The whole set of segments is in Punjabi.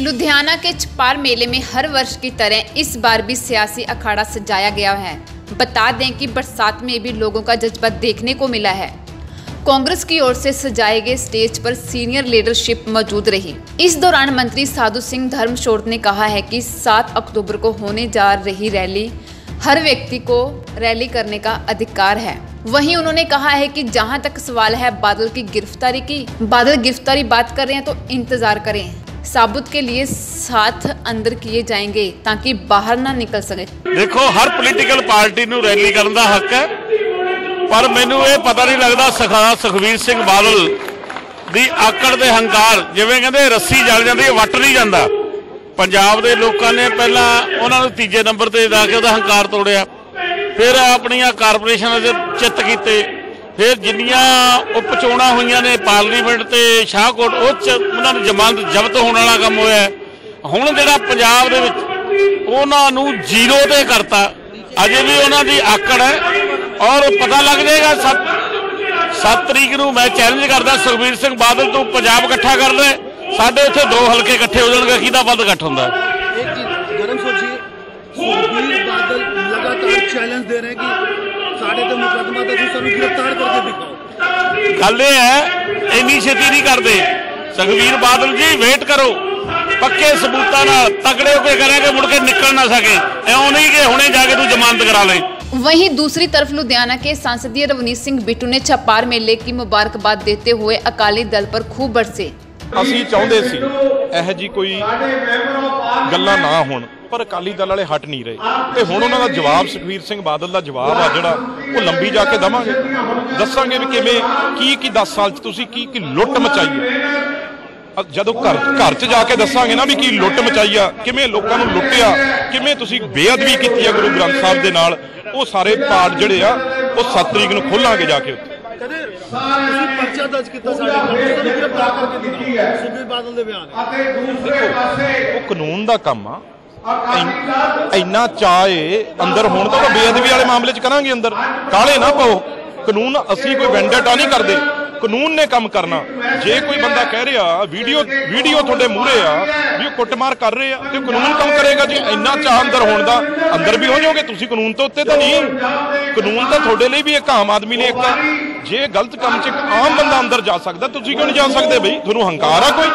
लुधियाना के छपार मेले में हर वर्ष की तरह इस बार भी सियासी अखाड़ा सजाया गया है। बता दें कि बरसात में भी लोगों का जज्बा देखने को मिला है। कांग्रेस की ओर से सजाए गए स्टेज पर सीनियर लीडरशिप मौजूद रही। इस दौरान मंत्री साधु सिंह धर्मशोर ने कहा है कि 7 अक्टूबर को होने जा रही रैली हर व्यक्ति को रैली करने का अधिकार है। वहीं उन्होंने कहा है कि जहाँ तक सवाल है बादल की गिरफ्तारी की, बादल गिरफ्तारी बात कर रहे हैं तो इंतज़ार करें। साबुत के लिए साथ अंदर किए जाएंगे ताकि बाहर ना निकल सके ਦੇਖੋ ਹਰ ਪੋਲੀਟੀਕਲ ਪਾਰਟੀ ਨੂੰ ਰੈਲੀ ਕਰਨ ਦਾ ਹੱਕ ਹੈ ਪਰ ਮੈਨੂੰ ਇਹ ਪਤਾ ਨਹੀਂ ਲੱਗਦਾ ਸਖਾ ਸੁਖਵੀਰ ਸਿੰਘ ਬਾਦਲ ਦੀ ਆਕੜ ਦੇ ਹੰਕਾਰ ਜਿਵੇਂ ਕਹਿੰਦੇ ਰੱਸੀ ਜਲ ਜਾਂਦੀ ਹੈ ਵੱਟ ਨਹੀਂ ਜਾਂਦਾ ਪੰਜਾਬ ਦੇ ਲੋਕਾਂ ਨੇ ਪਹਿਲਾਂ ਉਹਨਾਂ ਨੂੰ ਤੀਜੇ ਨੰਬਰ ਤੇ ਲਾ ਕੇ ਉਹਦਾ ਹੰਕਾਰ ਤੋੜਿਆ ਫਿਰ ਆਪਣੀਆਂ ਕਾਰਪੋਰੇਸ਼ਨਾਂ ਦੇ ਚਿੱਤ ਕੀਤੇ ਫਿਰ ਜਿੰਨੀਆਂ ਉਪ ਚੋਣਾਂ ਹੋਈਆਂ ਨੇ ਪਾਰਲੀਮੈਂਟ ਤੇ ਸ਼ਾਹਕੋਟ, ਉਹ ਚ ਉਹਨਾਂ ਨੂੰ ਜ਼ਮਾਨਤ ਜ਼ਬਤ ਹੋਣ ਵਾਲਾ ਕੰਮ ਹੋਇਆ ਹੁਣ ਜਿਹੜਾ ਪੰਜਾਬ ਦੇ ਵਿੱਚ ਉਹਨਾਂ ਨੂੰ ਜ਼ੀਰੋ ਤੇ ਕਰਤਾ, ਅਜੇ ਵੀ ਉਹਨਾਂ ਦੀ ਆਕੜ ਹੈ ਔਰ ਪਤਾ ਲੱਗ ਜਾਏਗਾ 7 ਤਰੀਕ ਨੂੰ ਮੈਂ ਚੈਲੰਜ ਕਰਦਾ, ਸੁਖਬੀਰ ਸਿੰਘ ਬਾਦਲ ਤੋਂ ਪੰਜਾਬ ਇਕੱਠਾ ਕਰ ਲੈ, ਸਾਡੇ ਇੱਥੇ ਦੋ ਹਲਕੇ ਇਕੱਠੇ ਹੋ ਜਾਣਗੇ ਕਿਹਦਾ ਵੱਧ ਇਕੱਠ ਹੁੰਦਾ। ਇੱਕ ਚੀਜ਼, ਗਰਮ ਸੋਚੀ, ਸੁਖਬੀਰ ਬਾਦਲ ਲਗਾਤਾਰ ਚੈਲੰਜ ਦੇ ਰਹੇ ਕਿ ਗੱਲ ਇਹ ਹੈ ਇੰਨੀ ਛੇਤੀ ਨਹੀਂ ਕਰਦੇ ਸੁਖਬੀਰ ਬਾਦਲ ਜੀ ਵੇਟ ਕਰੋ ਪੱਕੇ ਸਬੂਤਾਂ ਨਾਲ ਤਕੜੇ ਹੋ ਕੇ ਕਰਾਂਗੇ ਮੁੜ ਕੇ ਨਿਕਲ ਨਾ ਸਕੇ ਐਉਂ ਨਹੀਂ ਕਿ ਹੁਣੇ ਜਾ ਕੇ ਤੂੰ ਜ਼ਮਾਨਤ ਕਰਾ ਲੈ वहीं दूसरी तरफ लुधियाना के सांसदीय रवनीत सिंह बिट्टू ने छपार मेले की मुबारकबाद देते हुए अकाली दल पर खूब बरसे ਅਸੀਂ ਚਾਹੁੰਦੇ ਸੀ ਇਹੋ ਜੀ ਕੋਈ ਗੱਲਾਂ ਨਾ ਹੋਣ, ਪਰ ਅਕਾਲੀ ਦਲ ਵਾਲੇ ਹਟ ਨਹੀਂ ਰਹੇ। ਤੇ ਹੁਣ ਉਹਨਾਂ ਦਾ ਜਵਾਬ ਸੁਖਵੀਰ ਸਿੰਘ ਬਾਦਲ ਦਾ ਜਵਾਬ ਆ ਜਿਹੜਾ, ਉਹ ਲੰਬੀ ਜਾ ਕੇ ਦਵਾਂਗੇ। ਦੱਸਾਂਗੇ ਵੀ ਕਿਵੇਂ, ਕੀ ਕੀ 10 ਸਾਲ ਚ ਤੁਸੀਂ ਕੀ ਕੀ ਲੁੱਟ ਮਚਾਈ ਹੈ। ਜਦੋਂ ਘਰ ਘਰ ਚ ਜਾ ਕੇ ਦੱਸਾਂਗੇ ਨਾ ਵੀ ਕੀ ਲੁੱਟ ਮਚਾਈ ਆ, ਕਿਵੇਂ ਲੋਕਾਂ ਨੂੰ ਲੁੱਟਿਆ, ਕਿਵੇਂ ਤੁਸੀਂ ਬੇਅਦਬੀ ਕੀਤੀ ਆ ਗੁਰੂ ਗ੍ਰੰਥ ਸਾਹਿਬ ਦੇ ਨਾਲ, ਉਹ ਸਾਰੇ ਪਾਠ ਜਿਹੜੇ ਆ, ਉਹ 7 ਤਰੀਕ ਨੂੰ ਖੋਲਾਂਗੇ ਜਾ ਕੇ ਉੱਥੇ। ਕਦੇ ਬਾਦਲ ਦੇ ਬਿਆਨ ਅਤੇ ਉਹ ਕਾਨੂੰਨ ਦਾ ਕੰਮ ਆ। ਇੰਨਾ ਚਾਏ ਅੰਦਰ ਹੁਣ ਤਾਂ ਬੇਅਦਬੀ ਵਾਲੇ ਮਾਮਲੇ 'ਚ ਕਰਾਂਗੇ ਅੰਦਰ। ਕਾਲੇ ਨਾ ਪਾਓ। ਕਾਨੂੰਨ ਅਸੀਂ ਕੋਈ ਵੈਂਡੇਟਾ ਨਹੀਂ ਕਰਦੇ। ਕਾਨੂੰਨ ਨੇ ਕੰਮ ਕਰਨਾ ਜੇ ਕੋਈ ਬੰਦਾ ਕਹਿ ਰਿਹਾ ਵੀਡੀਓ ਵੀਡੀਓ ਤੁਹਾਡੇ ਮੂਹਰੇ ਆ ਵੀ ਉਹ ਕੁੱਟਮਾਰ ਕਰ ਰਹੇ ਆ ਤੇ ਉਹ ਕਾਨੂੰਨ ਕੰਮ ਕਰੇਗਾ ਜੀ ਇੰਨਾ ਚਾਹ ਅੰਦਰ ਹੋਣ ਦਾ ਅੰਦਰ ਵੀ ਹੋ ਜਾਓਗੇ ਤੁਸੀਂ ਕਾਨੂੰਨ ਤੋਂ ਉੱਤੇ ਤਾਂ ਨਹੀਂ ਕਾਨੂੰਨ ਤਾਂ ਤੁਹਾਡੇ ਲਈ ਵੀ ਇੱਕ ਆਮ ਆਦਮੀ ਨੇ ਇੱਕ ਆ। ਜੇ ਗਲਤ ਕੰਮ 'ਚ ਇੱਕ ਆਮ ਬੰਦਾ ਅੰਦਰ ਜਾ ਸਕਦਾ ਤੁਸੀਂ ਕਿਉਂ ਨਹੀਂ ਜਾ ਸਕਦੇ ਬਈ ਤੁਹਾਨੂੰ ਹੰਕਾਰ ਆ ਕੋਈ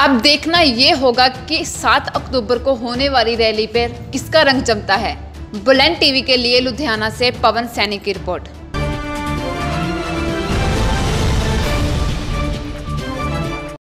अब देखना ये होगा कि 7 अक्टूबर को होने वाली रैली पर किसका रंग जमता है बुलंद टीवी के लिए लुधियाना से पवन सैनी की रिपोर्ट